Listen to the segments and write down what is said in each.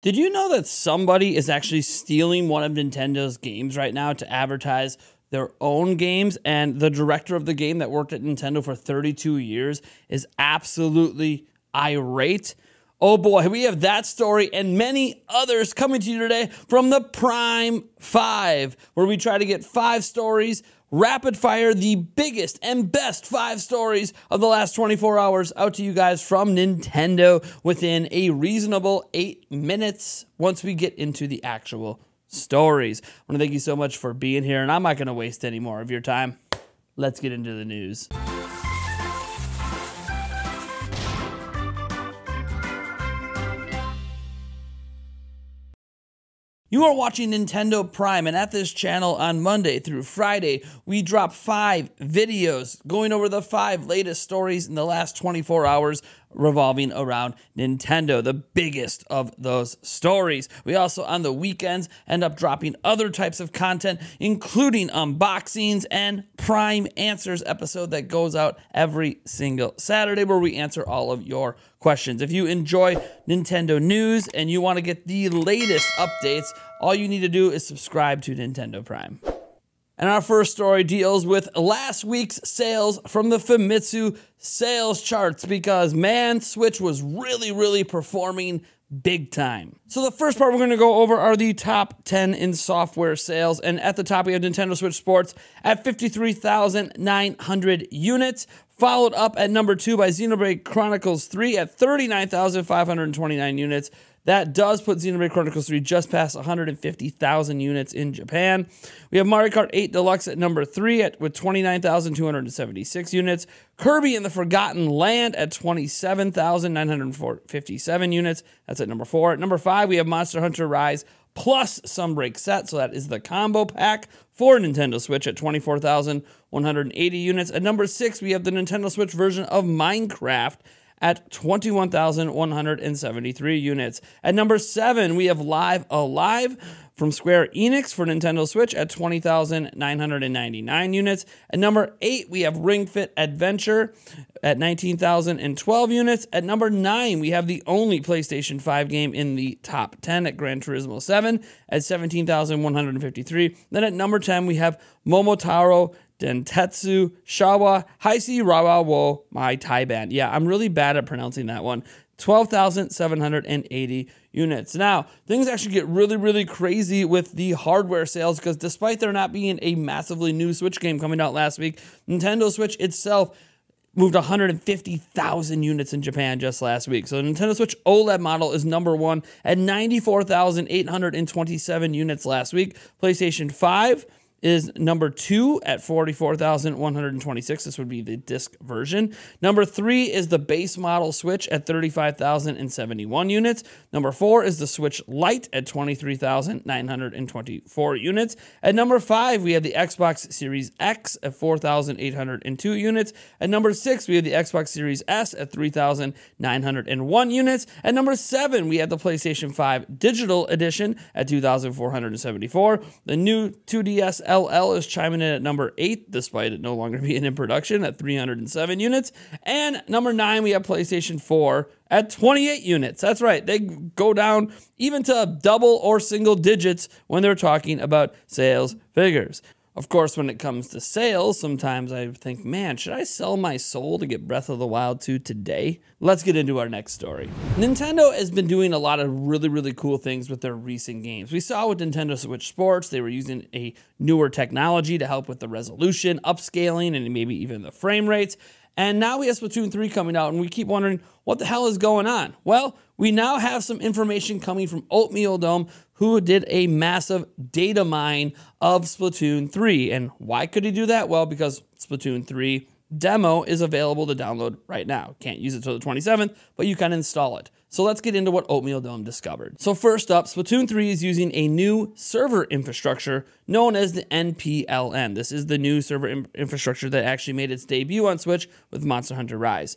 Did you know that somebody is actually stealing one of Nintendo's games right now to advertise their own games? And the director of the game that worked at Nintendo for 32 years is absolutely irate. Oh boy, we have that story and many others coming to you today from the Prime 5, where we try to get five stories rapid fire the biggest and best five stories of the last 24 hours out to you guys from Nintendo within a reasonable eight minutes once we get into the actual stories. I want to thank you so much for being here, and I'm not going to waste any more of your time. Let's get into the news. You are watching Nintendo Prime, and at this channel on Monday through Friday, we drop five videos going over the five latest stories in the last 24 hours revolving around Nintendo, the biggest of those stories. We also, on the weekends, end up dropping other types of content, including unboxings and Prime Answers episode that goes out every single Saturday, where we answer all of your questions. If you enjoy Nintendo news and you want to get the latest updates, all you need to do is subscribe to Nintendo Prime. And our first story deals with last week's sales from the Famitsu sales charts because man, Switch was really, really performing big time. So the first part we're going to go over are the top 10 in software sales. And at the top, we have Nintendo Switch Sports at 53,900 units, followed up at number two by Xenoblade Chronicles 3 at 39,529 units. That does put Xenoblade Chronicles 3 just past 150,000 units in Japan. We have Mario Kart 8 Deluxe at number 3 at, with 29,276 units. Kirby in the Forgotten Land at 27,957 units. That's at number 4. At number 5, we have Monster Hunter Rise plus Sunbreak Set. So that is the combo pack for Nintendo Switch at 24,180 units. At number 6, we have the Nintendo Switch version of Minecraft at 21,173 units. At number seven, we have Live A Live from Square Enix for Nintendo Switch at 20,999 units. At number eight, we have Ring Fit Adventure at 19,012 units. At number nine, we have the only PlayStation 5 game in the top 10 at Gran Turismo 7 at 17,153. Then at number 10, we have Momotaro Dentetsu Shawa Haisi Rawa wo Mai Tai Band. Yeah, I'm really bad at pronouncing that one. 12,780 units. Now, things actually get really, really crazy with the hardware sales because despite there not being a massively new Switch game coming out last week, Nintendo Switch itself moved 150,000 units in Japan just last week. So the Nintendo Switch OLED model is number one at 94,827 units last week. PlayStation 5 is number two at 44,126. This would be the disc version. Number three is the base model Switch at 35,071 units. Number four is the Switch Lite at 23,924 units. At number five, we have the Xbox Series X at 4,802 units. At number six, we have the Xbox Series S at 3,901 units. At number seven, we have the PlayStation 5 Digital Edition at 2,474. The new 2DS LL is chiming in at number eight, despite it no longer being in production at 307 units. And number nine, we have PlayStation 4 at 28 units. That's right. They go down even to double or single digits when they're talking about sales figures. Of course, when it comes to sales, sometimes I think, man, should I sell my soul to get Breath of the Wild 2 today? Let's get into our next story. Nintendo has been doing a lot of really, really cool things with their recent games. We saw with Nintendo Switch Sports, they were using a newer technology to help with the resolution, upscaling, and maybe even the frame rates. And now we have Splatoon 3 coming out, and we keep wondering what the hell is going on. Well, we now have some information coming from Oatmeal Dome, who did a massive data mine of Splatoon 3. And why could he do that? Well, because Splatoon 3 demo is available to download right now. Can't use it till the 27th, but you can install it. So let's get into what Oatmeal Dome discovered. So first up, Splatoon 3 is using a new server infrastructure known as the NPLN. This is the new server infrastructure that actually made its debut on Switch with Monster Hunter Rise.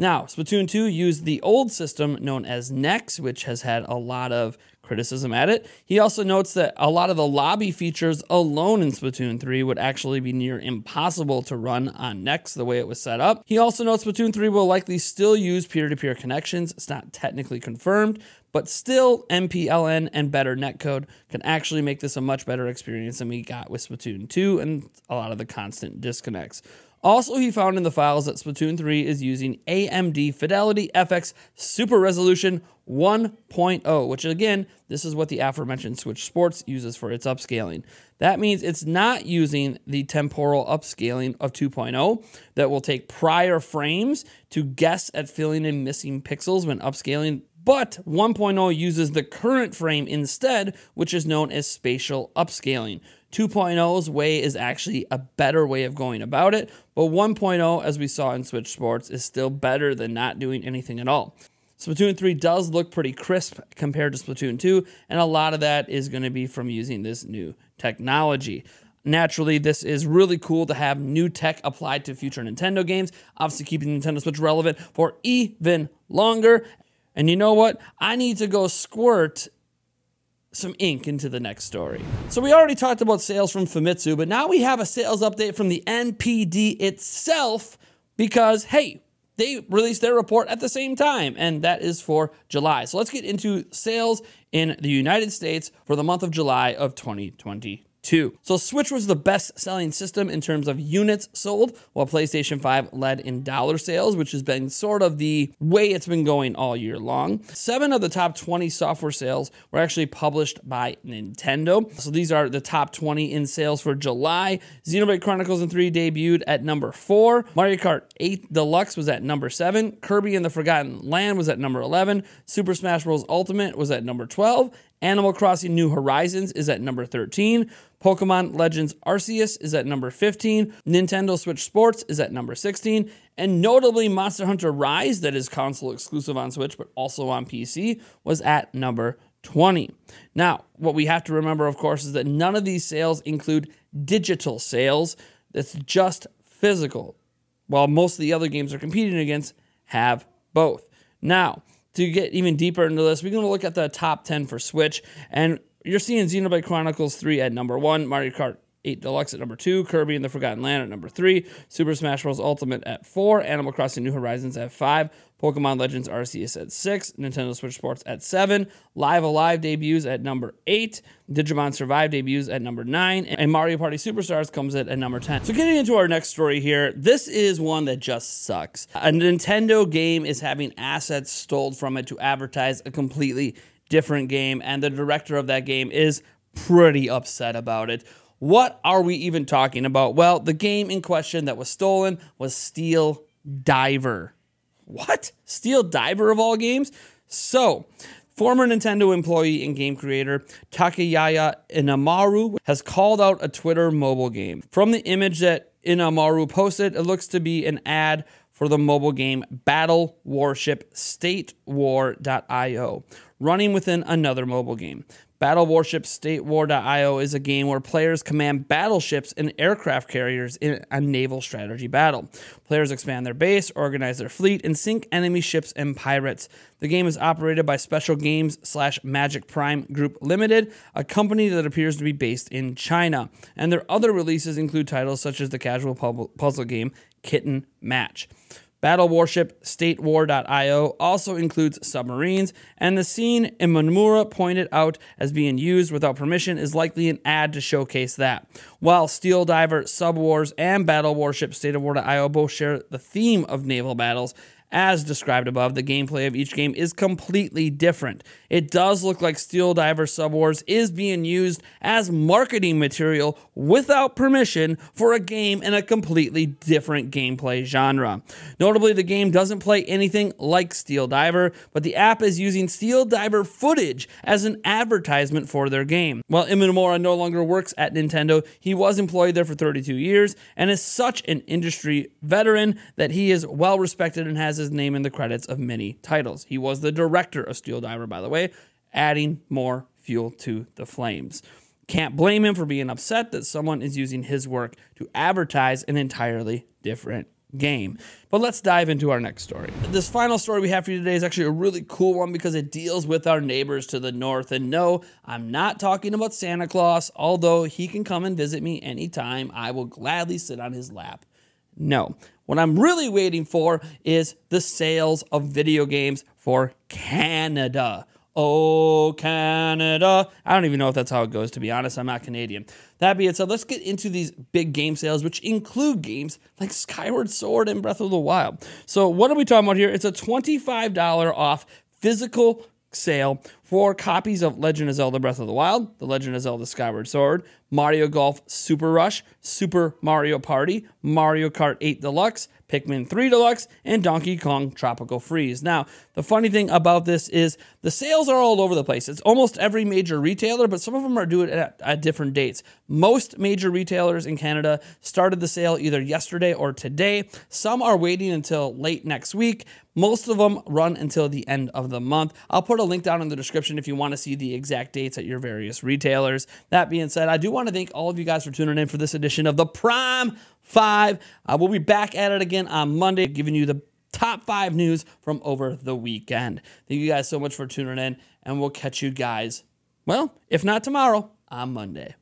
Now, Splatoon 2 used the old system known as NEX, which has had a lot of criticism at it. He also notes that a lot of the lobby features alone in Splatoon 3 would actually be near impossible to run on NEX the way it was set up. He also notes Splatoon 3 will likely still use peer to peer connections. It's not technically confirmed, but still, NPLN and better netcode can actually make this a much better experience than we got with Splatoon 2 and a lot of the constant disconnects. Also, he found in the files that Splatoon 3 is using AMD Fidelity FX Super Resolution 1.0, which again, this is what the aforementioned Switch Sports uses for its upscaling. That means it's not using the temporal upscaling of 2.0 that will take prior frames to guess at filling in missing pixels when upscaling but 1.0 uses the current frame instead, which is known as spatial upscaling. 2.0's way is actually a better way of going about it, but 1.0, as we saw in Switch Sports, is still better than not doing anything at all. Splatoon 3 does look pretty crisp compared to Splatoon 2, and a lot of that is going to be from using this new technology. Naturally, this is really cool to have new tech applied to future Nintendo games, obviously keeping Nintendo Switch relevant for even longer. And you know what? I need to go squirt some ink into the next story. So we already talked about sales from Famitsu, but now we have a sales update from the NPD itself because, hey, they released their report at the same time, and that is for July. So let's get into sales in the United States for the month of July of 2020. 2. So Switch was the best selling system in terms of units sold, while PlayStation 5 led in dollar sales, which has been sort of the way it's been going all year long. Seven of the top 20 software sales were actually published by Nintendo. So these are the top 20 in sales for July. Xenoblade Chronicles and 3 debuted at number 4. Mario Kart 8 Deluxe was at number 7. Kirby and the Forgotten Land was at number 11. Super Smash Bros. Ultimate was at number 12. Animal Crossing New Horizons is at number 13. Pokemon Legends Arceus is at number 15. Nintendo Switch Sports is at number 16. And notably, Monster Hunter Rise, that is console exclusive on Switch but also on PC, was at number 20. Now, what we have to remember, of course, is that none of these sales include digital sales. That's just physical, while most of the other games are competing against have both. Now, to get even deeper into this, we're going to look at the top 10 for Switch. And you're seeing Xenoblade Chronicles 3 at number one, Mario Kart 8 Deluxe at number two, Kirby and the Forgotten Land at number three, Super Smash Bros. Ultimate at four, Animal Crossing New Horizons at five, Pokemon Legends Arceus at six, Nintendo Switch Sports at seven, Live A Live debuts at number eight, Digimon Survive debuts at number nine, and Mario Party Superstars comes in at number 10. So, getting into our next story here, this is one that just sucks. A Nintendo game is having assets stolen from it to advertise a completely different game, and the director of that game is pretty upset about it. What are we even talking about? Well, the game in question that was stolen was Steel Diver. What? Steel Diver of all games? So, former Nintendo employee and game creator Takaya Imamura has called out a Twitter mobile game. From the image that Imamura posted, it looks to be an ad for the mobile game Battle Warship State War.io, running within another mobile game. Battle Warship State War.io is a game where players command battleships and aircraft carriers in a naval strategy battle. Players expand their base, organize their fleet, and sink enemy ships and pirates. The game is operated by Special Games slash Magic Prime Group Limited, a company that appears to be based in China. And their other releases include titles such as the casual puzzle game Kitten Match. Battle Warship State War.io also includes submarines, and the scene Imamura pointed out as being used without permission is likely an ad to showcase that. While Steel Diver, Sub Wars, and Battle Warship State of War.io both share the theme of naval battles, as described above, the gameplay of each game is completely different. It does look like Steel Diver Subwars is being used as marketing material without permission for a game in a completely different gameplay genre. Notably, the game doesn't play anything like Steel Diver, but the app is using Steel Diver footage as an advertisement for their game. While Imamura no longer works at Nintendo, he was employed there for 32 years and is such an industry veteran that he is well respected and has his name in the credits of many titles. He was the director of Steel Diver, by the way, adding more fuel to the flames. Can't blame him for being upset that someone is using his work to advertise an entirely different game. But let's dive into our next story. This final story we have for you today is actually a really cool one because it deals with our neighbors to the north. And no, I'm not talking about Santa Claus, although he can come and visit me anytime. I will gladly sit on his lap. No, what I'm really waiting for is the sales of video games for Canada. Oh, Canada. I don't even know if that's how it goes, to be honest. I'm not Canadian. That being said, let's get into these big game sales, which include games like Skyward Sword and Breath of the Wild. So, what are we talking about here? It's a $25 off physical sale for copies of Legend of Zelda Breath of the Wild, The Legend of Zelda Skyward Sword, Mario Golf Super Rush, Super Mario Party, Mario Kart 8 Deluxe, Pikmin 3 Deluxe, and Donkey Kong Tropical Freeze. Now, the funny thing about this is the sales are all over the place. It's almost every major retailer, but some of them are doing it at, at different dates. Most major retailers in Canada started the sale either yesterday or today. Some are waiting until late next week. Most of them run until the end of the month. I'll put a link down in the description if you want to see the exact dates at your various retailers. That being said, I do want to thank all of you guys for tuning in for this edition of the Prime Five. Uh, we'll be back at it again on Monday, giving you the top five news from over the weekend. Thank you guys so much for tuning in, and we'll catch you guys, well, if not tomorrow, on Monday.